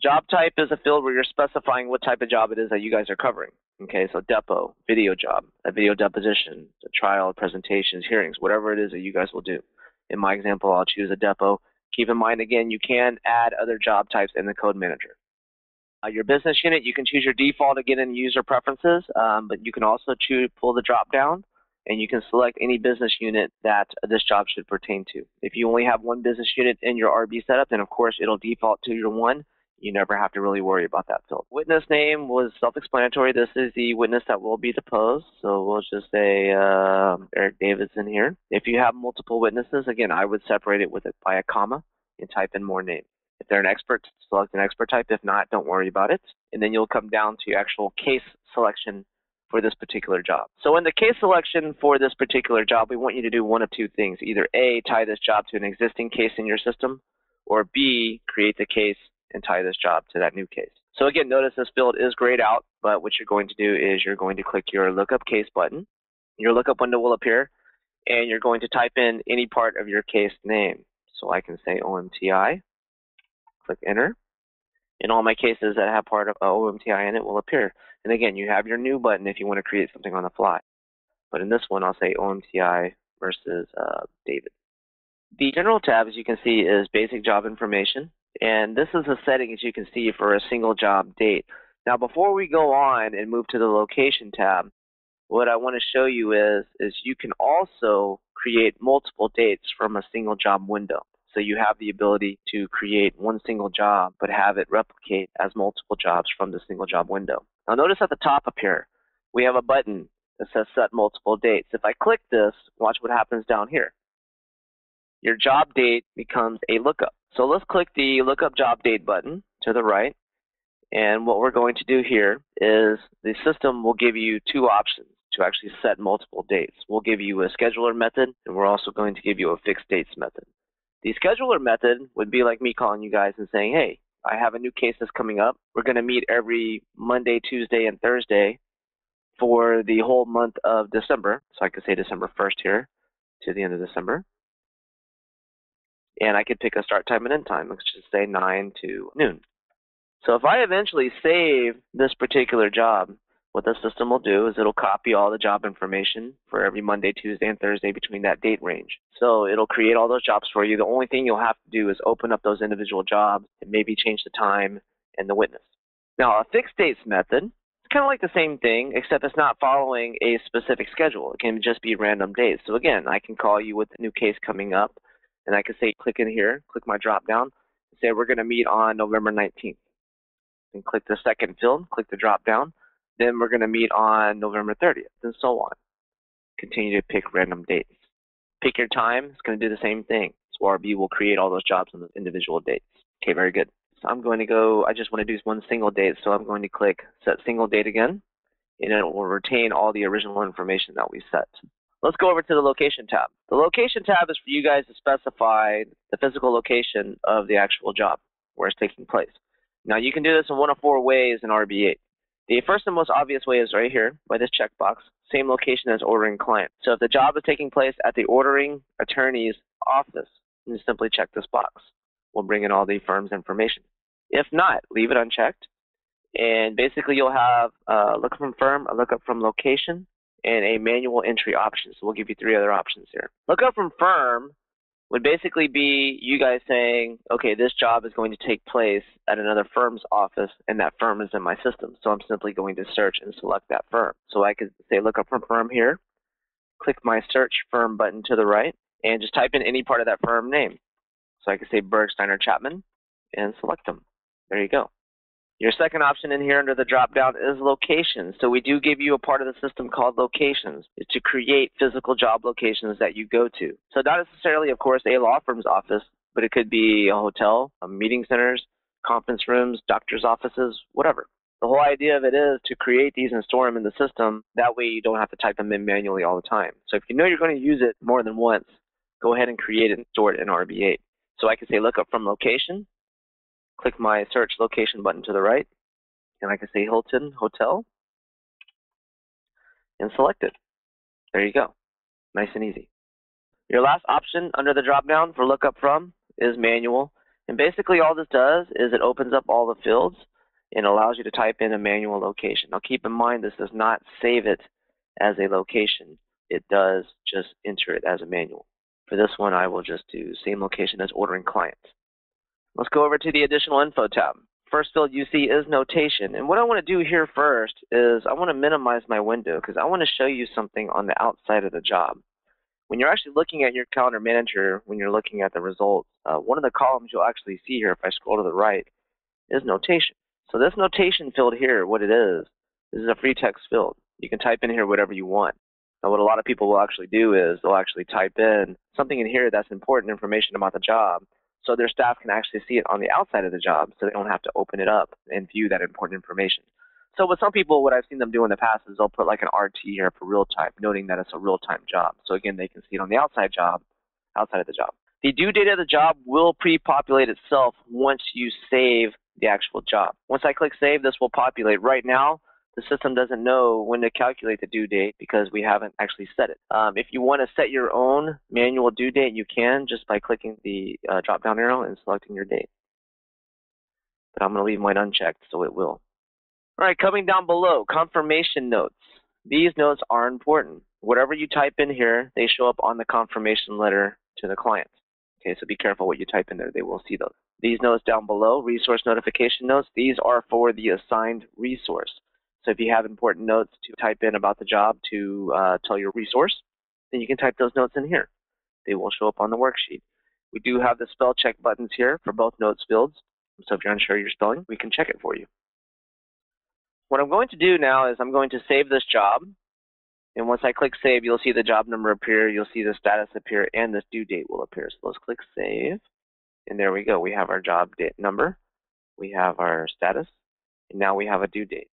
Job type is a field where you're specifying what type of job it is that you guys are covering. Okay, so depo, video job, a video deposition, a trial, presentations, hearings, whatever it is that you guys will do. In my example, I'll choose a depo. Keep in mind, again, you can add other job types in the code manager. Uh, your business unit, you can choose your default again in user preferences, um, but you can also choose pull the drop down and you can select any business unit that this job should pertain to. If you only have one business unit in your RB setup, then of course it'll default to your one you never have to really worry about that field. Witness name was self-explanatory. This is the witness that will be deposed. So we'll just say uh, Eric Davidson here. If you have multiple witnesses, again, I would separate it with it by a comma and type in more name. If they're an expert, select an expert type. If not, don't worry about it. And then you'll come down to actual case selection for this particular job. So in the case selection for this particular job, we want you to do one of two things. Either A, tie this job to an existing case in your system, or B, create the case and tie this job to that new case. So again, notice this field is grayed out, but what you're going to do is you're going to click your lookup case button. Your lookup window will appear, and you're going to type in any part of your case name. So I can say OMTI, click enter, and all my cases that have part of OMTI in it will appear. And again, you have your new button if you want to create something on the fly. But in this one, I'll say OMTI versus uh, David. The general tab, as you can see, is basic job information. And this is a setting, as you can see, for a single job date. Now, before we go on and move to the location tab, what I want to show you is, is you can also create multiple dates from a single job window. So you have the ability to create one single job, but have it replicate as multiple jobs from the single job window. Now notice at the top up here, we have a button that says set multiple dates. If I click this, watch what happens down here. Your job date becomes a lookup. So let's click the lookup job date button to the right. And what we're going to do here is the system will give you two options to actually set multiple dates. We'll give you a scheduler method, and we're also going to give you a fixed dates method. The scheduler method would be like me calling you guys and saying, hey, I have a new case that's coming up. We're going to meet every Monday, Tuesday, and Thursday for the whole month of December. So I could say December 1st here to the end of December and I could pick a start time and end time. Let's just say 9 to noon. So if I eventually save this particular job, what the system will do is it'll copy all the job information for every Monday, Tuesday, and Thursday between that date range. So it'll create all those jobs for you. The only thing you'll have to do is open up those individual jobs and maybe change the time and the witness. Now, a fixed dates method, it's kind of like the same thing, except it's not following a specific schedule. It can just be random dates. So again, I can call you with a new case coming up and I can say click in here, click my drop down, say we're going to meet on November 19th. And click the second field, click the drop down. Then we're going to meet on November 30th, and so on. Continue to pick random dates. Pick your time, it's going to do the same thing. So RB will create all those jobs on the individual dates. Okay, very good. So I'm going to go, I just want to do one single date, so I'm going to click set single date again, and it will retain all the original information that we set. Let's go over to the location tab. The location tab is for you guys to specify the physical location of the actual job where it's taking place. Now you can do this in one of four ways in RB8. The first and most obvious way is right here by this checkbox, same location as ordering client. So if the job is taking place at the ordering attorney's office, you simply check this box. We'll bring in all the firm's information. If not, leave it unchecked. And basically you'll have uh, a lookup from firm, a lookup from location, and a manual entry option. So we'll give you three other options here. Lookup from firm would basically be you guys saying, okay, this job is going to take place at another firm's office, and that firm is in my system. So I'm simply going to search and select that firm. So I could say look up from firm here, click my search firm button to the right, and just type in any part of that firm name. So I could say Bergsteiner Chapman and select them. There you go. Your second option in here under the drop down is locations. So we do give you a part of the system called locations to create physical job locations that you go to. So not necessarily, of course, a law firm's office, but it could be a hotel, a meeting centers, conference rooms, doctor's offices, whatever. The whole idea of it is to create these and store them in the system. That way you don't have to type them in manually all the time. So if you know you're going to use it more than once, go ahead and create it and store it in RB8. So I can say look up from location, click my search location button to the right, and I can say Hilton Hotel, and select it. There you go. Nice and easy. Your last option under the drop down for lookup from is manual. And basically all this does is it opens up all the fields and allows you to type in a manual location. Now keep in mind this does not save it as a location. It does just enter it as a manual. For this one, I will just do same location as ordering clients. Let's go over to the additional info tab. First field you see is notation. And what I want to do here first is I want to minimize my window because I want to show you something on the outside of the job. When you're actually looking at your calendar manager, when you're looking at the results, uh, one of the columns you'll actually see here, if I scroll to the right, is notation. So this notation field here, what it is, this is a free text field. You can type in here whatever you want. Now what a lot of people will actually do is they'll actually type in something in here that's important information about the job so their staff can actually see it on the outside of the job so they don't have to open it up and view that important information. So with some people, what I've seen them do in the past is they'll put like an RT here for real time, noting that it's a real time job. So again, they can see it on the outside job, outside of the job. The due date of the job will pre-populate itself once you save the actual job. Once I click save, this will populate. Right now, the system doesn't know when to calculate the due date because we haven't actually set it. Um, if you want to set your own manual due date, you can just by clicking the uh, drop down arrow and selecting your date. But I'm going to leave mine unchecked so it will. All right, coming down below, confirmation notes. These notes are important. Whatever you type in here, they show up on the confirmation letter to the client. Okay, so be careful what you type in there. They will see those. These notes down below, resource notification notes, these are for the assigned resource. So if you have important notes to type in about the job to uh, tell your resource, then you can type those notes in here. They will show up on the worksheet. We do have the spell check buttons here for both notes fields. So if you're unsure of your spelling, we can check it for you. What I'm going to do now is I'm going to save this job. And once I click save, you'll see the job number appear, you'll see the status appear, and this due date will appear. So let's click save. And there we go. We have our job date number. We have our status. And now we have a due date.